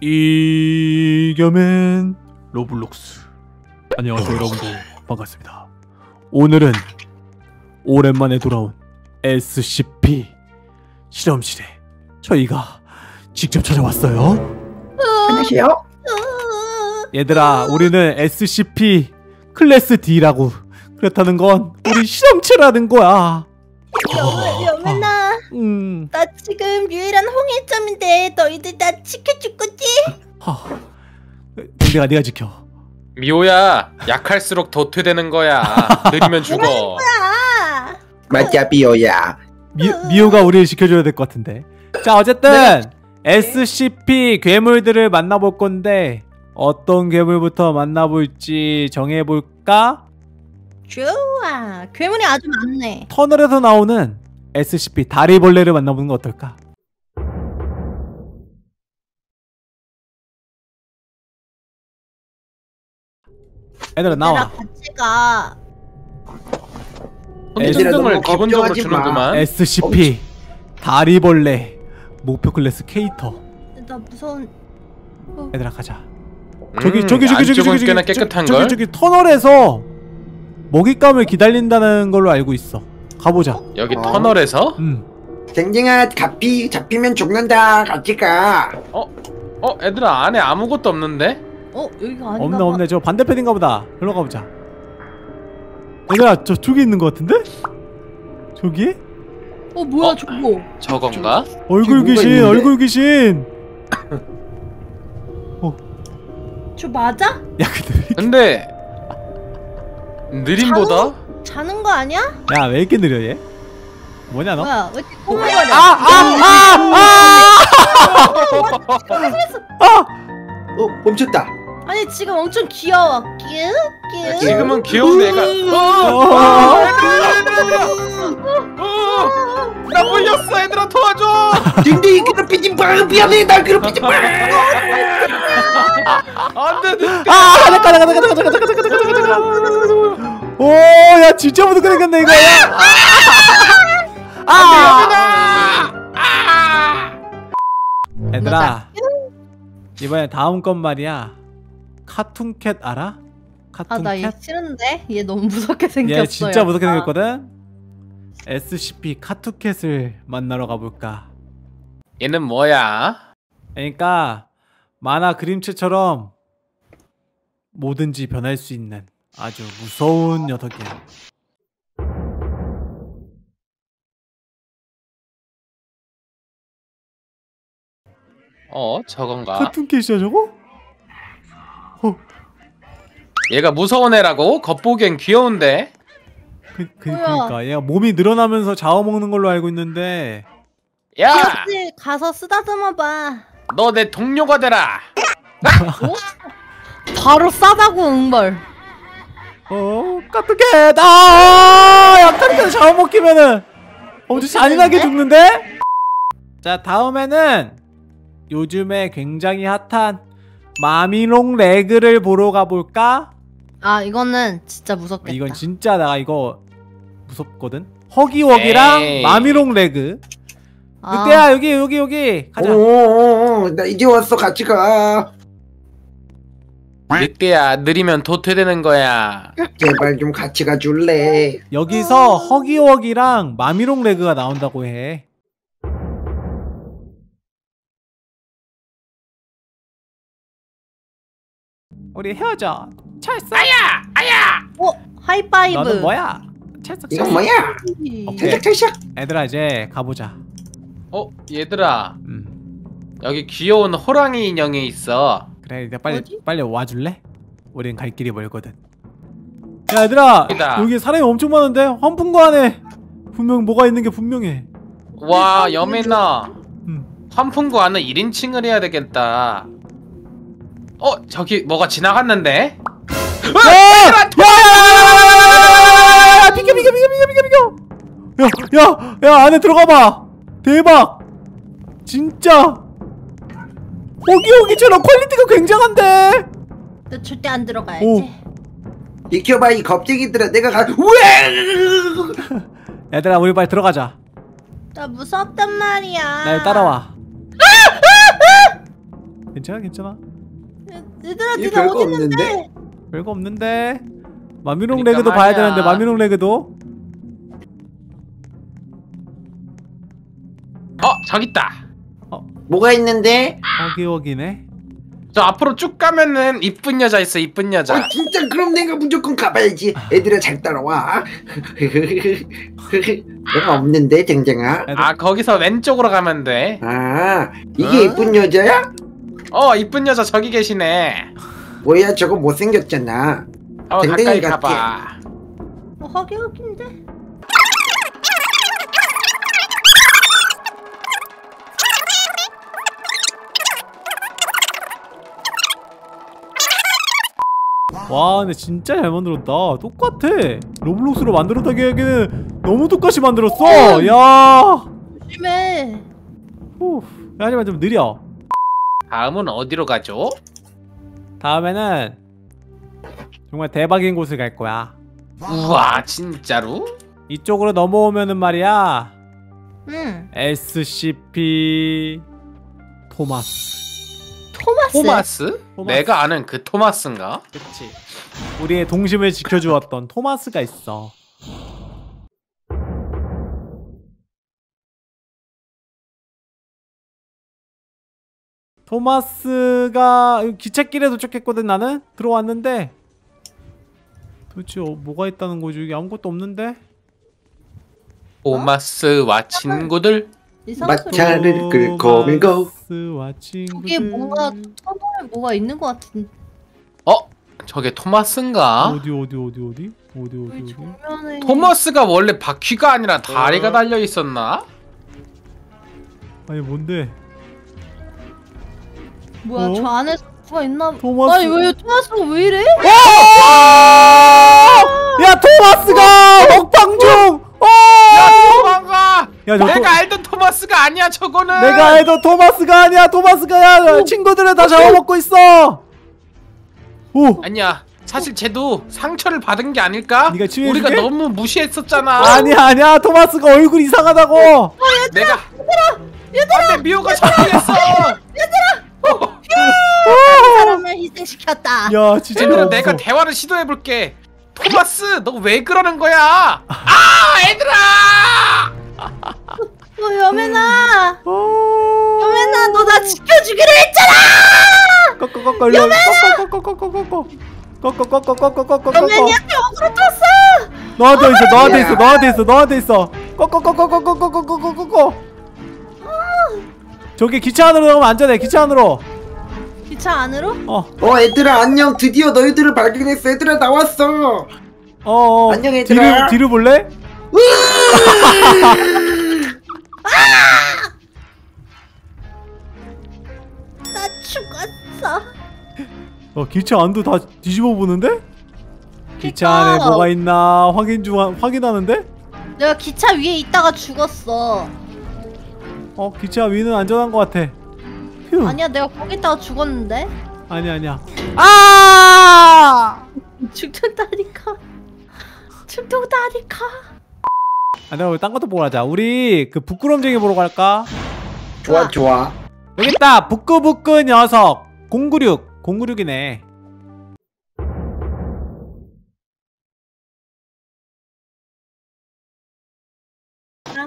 이겸엔 로블록스. 안녕하세요 여러분들. 반갑습니다. 오늘은 오랜만에 돌아온 SCP 실험실에 저희가 직접 찾아왔어요. 안녕하세요. 얘들아 우리는 SCP class D라고 그렇다는 건 우리 실험체라는 거야. 어, 나 지금 유일한 홍해점인데 너희들 나 지켜줄 거지? 하, 내가 내가 지켜. 미호야 약할수록 도태되는 거야. 느리면 죽어. 맞자 미호야. 미, 미호가 우리를 지켜줘야 될 것 같은데. 자 어쨌든 네. SCP 괴물들을 만나볼 건데 어떤 괴물부터 만나볼지 정해볼까? 좋아 괴물이 아주 많네 터널에서 나오는 SCP 다리벌레를 만나보는 건 어떨까? 애들아 나와. 애들아 너무 을 기본적으로 주는구만. SCP 어, 다리벌레 목표 클래스 케이터. 나 무서운. 애들아 가자. 음, 저기 저기 저기 저기 저기 저기 꽤나 저기 깨끗한 걸. 저기 저기 터널에서 먹잇감을 기다린다는 걸로 알고 있어. 가보자. 여기 어. 터널에서? 응. 댕댕아 잡히 잡히면 죽는다. 같이 가. 어? 어? 애들아 안에 아무것도 없는데? 어? 여기가 아닌가 없네 봐. 없네. 저 반대편인가 보다. 일로 가보자. 얘들아 저 저기 있는 것 같은데? 저기? 어 뭐야 어? 저거? 저건가? 얼굴 귀신 얼굴 귀신. 어. 저 맞아? 야 근데 근데 느림보다? 자는 거 아니야? 야 왜 이렇게 느려 얘? 뭐냐 너? 뭐야 왜 이렇게 꼬물거려 아! 아! 아! 아! 아! 어 멈췄다 아니 지금 엄청 귀여워 끼우끼 지금은 귀여운 애가 나 물렸어 얘들아 도와줘 딩딩이 괴롭히지 마 미안해 날 괴롭히지 마 안돼 아 가자 가자 가자 가자 가자 가자 가자 가자 가자 가자 오야 진짜 못 그리겠네 이거 아! 아! 아! 얘들아 이번에 다음 건 말이야 카툰캣 알아? 아, 카툰캣? 아나 얘 싫은데? 얘 너무 무섭게 생겼어 얘 진짜 무섭게 아. 생겼거든? SCP 카투캣을 만나러 가볼까 얘는 뭐야? 그러니까 만화 그림체처럼 뭐든지 변할 수 있는 아주 무서운 여덟 개. 어, 저건가? 같은 케이스야 저거? 어. 얘가 무서운 애라고? 겉보기엔 귀여운데? 그, 그, 뭐야? 그니까 얘가 몸이 늘어나면서 자워 먹는 걸로 알고 있는데 야! 기업지 가서 쓰다듬어봐 너 내 동료가 되라! 아! 바로 싸다고 응벌 어, 까뜩해. 아, 약탈이까지 잡아먹히면은 엄청 잔인하게 죽는데? 자, 다음에는 요즘에 굉장히 핫한 마미롱 레그를 보러 가볼까? 아, 이거는 진짜 무섭겠다. 이건 진짜 나 이거 무섭거든? 허기워기랑 에이. 마미롱 레그. 늑대야, 아. 여기, 여기, 여기. 가자. 오, 나 이제 왔어. 같이 가. 늑대야 느리면 도태되는 거야. 제발 좀 같이 가줄래? 여기서 허기워기랑 마미롱 레그가 나온다고 해. 우리 헤어져. 찰싹. 아야! 아야! 오 하이파이브. 너는 뭐야? 찰싹 이건 뭐야? 찰싹 찰싹. 애들아 이제 가보자. 어 얘들아. 음. 여기 귀여운 호랑이 인형이 있어. 그래 일단 빨리 어디? 빨리 와줄래? 우린 갈 길이 멀거든 야 얘들아 있다. 여기 사람이 엄청 많은데 환풍구 안에 분명 뭐가 있는 게 분명해 와 여민아 응. 환풍구 안에 1인칭을 해야 되겠다 어 저기 뭐가 지나갔는데? 야! 비켜 비켜 비켜 비켜 비켜 비켜! 야야야 안에 들어가봐 대박 진짜 호기호기처럼 퀄리티가 굉장한데 너 절대 안 들어가야지. 오. 비켜봐 이 겁쟁이들아 내가 가 왜? 얘들아 우리 빨리 들어가자 나 무섭단 말이야. 날 따라와 괜찮아 괜찮아 얘들아 니네 별거 어디 있는데? 없는데? 별거 없는데 마미롱 그러니까 레그도 봐야 말이야. 되는데 마미롱 레그도 어 저기 있다. 뭐가 있는데? 허기허기네 저 앞으로 쭉 가면은 이쁜 여자 있어 이쁜 여자. 어 진짜 그럼 내가 무조건 가봐야지 애들아 잘 따라와 내가 없는데 댕댕아 아 거기서 왼쪽으로 가면 돼. 아 이게 어? 이쁜 여자야? 어 이쁜 여자 저기 계시네. 뭐야 저거 못생겼잖아 어 댕댕이 가까이. 가봐. 어, 허기 허기인데? 와 근데 진짜 잘 만들었다 똑같아 로블록스로 만들었다기 하기에는 너무 똑같이 만들었어 야 조심해. 후. 하지만 좀 느려 다음은 어디로 가죠? 다음에는 정말 대박인 곳을 갈 거야 우와 진짜로? 이쪽으로 넘어오면은 말이야 응. SCP 토마스 토마스. 토마스? 토마스. 내가 아는 그 토마스인가? 그치 우리의 동심을 지켜주었던 토마스가 있어 토마스가 기찻길에 도착했거든 나는 들어왔는데 도대체 어, 뭐가 있다는 거지 여기 아무것도 없는데 토마스와 친구들 이상한 소리. 마차를 끌고 밀고 토마스와 친구들 저게 뭔가 터널에 뭐가 있는 것 같은. 어? 저게 토마스인가? 어디 어디 어디 어디 어디 어디 왜 어디 정면에. 토마스가 원래 바퀴가 아니라 다리가 달려 있었나? 아니 뭔데 뭐야 어? 저 안에 뭐가 있나? 토마스. 아니 왜 토마스가 왜 이래? 야 토마스가 먹방 중! 어! 야 내가 토- 알던 토마스가 아니야 저거는! 내가 알던 토마스가 아니야 토마스가. 야 친구들을 다 잡아먹고 있어. 오! 아니야. 사실 쟤도 상처를 받은 게 아닐까? 우리가 너무 무시했었잖아. 아니야 아니야. 토마스가 얼굴 이상하다고. 내가 얘들아! 안돼 미호가 저기했어. 사람을 희생시켰다. 야 진짜 얘들아 없어. 내가 대화를 시도해볼게. 토마스 너 왜 그러는 거야? 아 얘들아 어 여매나. 어... 여매나 너 나 지켜주기로 했잖아. 꺼꺼꺼꺼 일로 꺼꺼꺼꺼꺼꺼꺼꺼 꺼 꺼꺼꺼꺼꺼꺼꺼 여매니한테. 너한테 있어 너한테 야. 있어 너한테 있어 너한테 있어 꺼꺼꺼꺼꺼꺼꺼꺼꺼꺼꺼 저기 기차 안으로 가면 안전해 기차 안으로 기차 안으로? 어 어 얘들아 안녕 드디어 너희들을 발견했어 얘들아 나왔어 어 어 안녕, 얘들아. 뒤를 뒤를 볼래? 죽었어. 어 기차 안도 다 뒤집어 보는데? 기차 그니까. 안에 뭐가 있나 확인 중 확인하는데? 내가 기차 위에 있다가 죽었어. 어 기차 위는 안전한 것 같아. 휴. 아니야 내가 거기 있다가 죽었는데. 아니 아니야. 아! 죽는다니까. 죽는다니까. 아 내가 우리 딴 것도 보러 가자. 우리 그 부끄럼쟁이 보러 갈까? 좋아 좋아 여기 있다. 부끄부끄 녀석. 096. 096이네.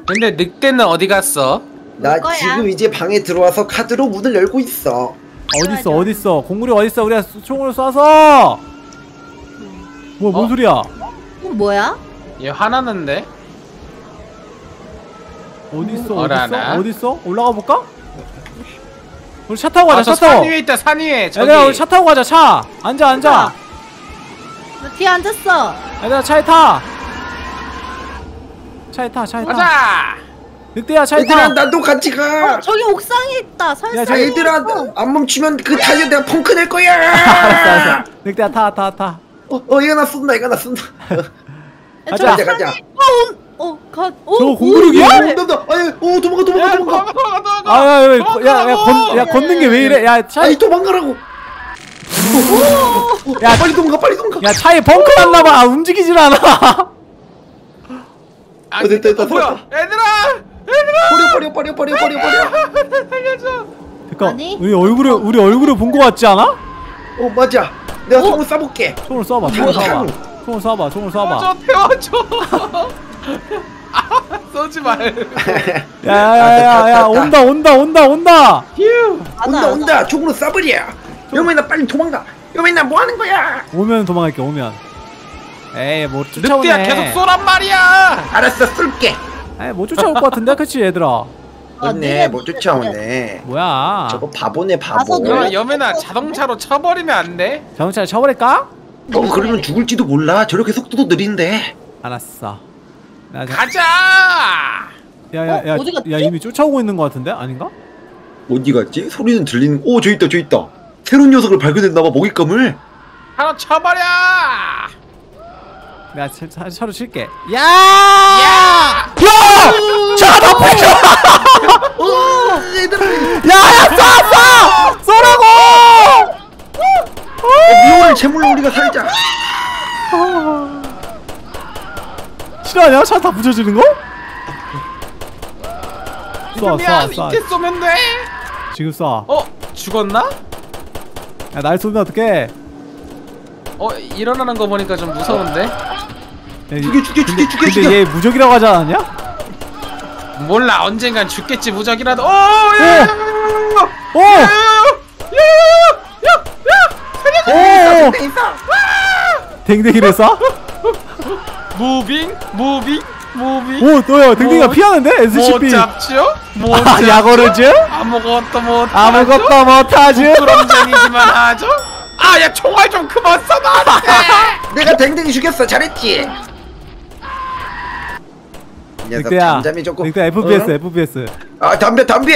근데 늑대는 어디 갔어? 나 거야? 지금 이제 방에 들어와서 카드로 문을 열고 있어 어디 있어? 좋아. 어디 있어? 096 어디 있어? 우리가 수- 총으로 쏴서. 뭐야 뭔 어? 소리야? 이건 뭐야? 얘 화나는데? 어디 있어? 어디 어라나? 있어? 어디 있어? 올라가 볼까? 우리 차 타고 아 가자. 저차 타고. 산 위에 있다 산 위에 저기 얘들아 우리 차 타고 가자. 차. 앉아 앉아. 나 뒤에 앉았어. 얘들아 차에 타. 차에 타. 차에 타. 가자 늑대야 차에 얘들아 타. 나도 같이 가 어, 저기 옥상에 있다. 야, 설사. 저기- 얘들아 안 멈추면 그 타이어 내가 펑크 낼 거야 알았어 알았어. 늑대야 타 타 타. 어, 어 이거 나 쏜다 이거 나 쏜다 가자. 가자 가자 어, 어, 가. 어, 저거 오, 공구룩이야? 오, 어, 온다 아니 오 도망가 도망가 야 도망가 도망가 도망가 아 야 야야야야 걷는 게 왜 이래? 야 차. 아니 도망가라고 야, 야 빨리 도망가 빨리 도망가 야 차에 벙커 났나 봐. 움직이질 않아. 아, 어, 됐다, 됐다, 뭐야 됐다. 얘들아 얘들아 버려 버려 버려 버려 버려 버려 살려줘 그러니까 아니? 우리 얼굴에 우리 얼굴에 본 거 같지 않아? 어 맞아 내가 소금 싸볼게 총을 쏴봐 총을? 쏴봐 총을 쏴봐 총을 쏴봐 태워줘 태워줘 아 쏘지 말고 야야야야 온다 온다 온다 온다! 휴! 온다 온다! 총으로 쏴버려! 여민아 빨리 도망가! 여민아 뭐하는 거야? 오면 도망갈게 오면. 에이 뭐 늑대야 쫓아오네. 계속 쏘란 말이야! 알았어 쏠게. 에이 뭐 쫓아올 것 같은데 그치 얘들아? 아, 맞네 내가 뭐 쫓아오네. 뭐야? 저거 바보네 바보. 야 여매나 자동차로 쳐버리면 안 돼? 자동차를 쳐버릴까? 어 그러면 죽을지도 몰라. 저렇게 속도도 느린데. 알았어 나 자- 가자 야야야 어, 갔지? 야 이미 쫓아오고 있는 것 같은데 아닌가? 어디 갔지? 소리는 들리는 오 저 있다 저 있다 새로운 녀석을 발견했나봐 먹잇감을 하나 쳐버려 내가 차, 차, 차로 칠게 야! 야 차다 부셔! 어 얘들아 야야 쏴 쏴! 쏘라고! 어, 미호를 제물로 우리가 살자 실화냐? 차 다 부셔지는 거? 쏴 미안 쏴 이렇게 쏴 쏘면 돼? 지금 쏴 어? 죽었나? 야 날 쏘면 어떡해 어 일어나는 거 보니까 좀 무서운데? 야, 이- 죽여 죽여 죽여 죽여 근데 죽여 얘 무적이라고 하지 않았냐? 몰라 언젠간 죽겠지 무적이라도 오! 야! 오! 오! 댕댕이를 쏴? 무빙 무빙 무빙 오, 너야 댕댕이가 뭐- 피하는데? 못 SCP 잡죠? 못 아, 잡죠? 야거르즈? 아무것도 못 아무것도 못하지? 부끄럼쟁이지만 하죠? 아 야 총알 좀 그만 써 나한테 내가 댕댕이 죽였어 잘했지 늑대야 늑대 FPS 어? FPS 아 담배 담배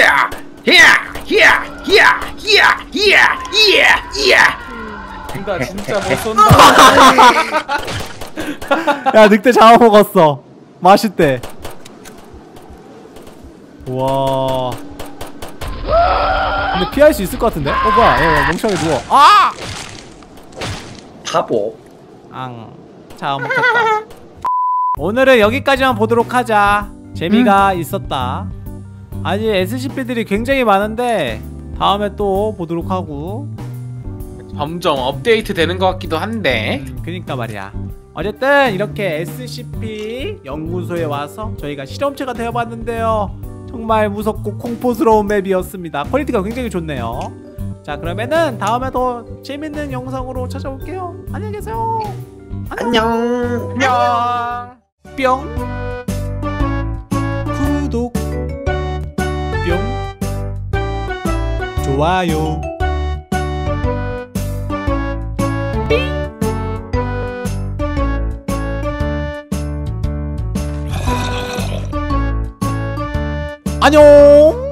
히야 히야 히야 히야 히야 히야 히야 나 진짜 못 쏜다 야 늑대 잡아먹었어. 맛있대. 와. 근데 피할 수 있을 것 같은데? 어 뭐야? 얘, 얘 멍청하게 누워. 아! 바보 앙. 잡아먹혔다. 오늘은 여기까지만 보도록 하자. 재미가 있었다. 아니 SCP들이 굉장히 많은데 다음에 또 보도록 하고. 점점 업데이트 되는 것 같기도 한데. 음, 그니까 말이야 어쨌든 이렇게 SCP 연구소에 와서 저희가 실험체가 되어봤는데요. 정말 무섭고 공포스러운 맵이었습니다. 퀄리티가 굉장히 좋네요. 자 그러면은 다음에 더 재밌는 영상으로 찾아올게요. 안녕히 계세요. 안녕. 안녕. 뿅. 구독. 뿅. 좋아요 안녕